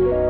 Yeah.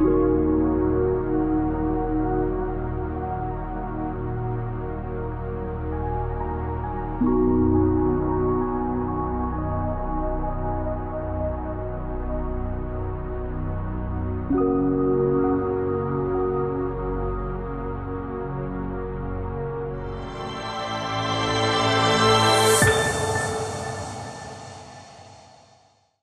Música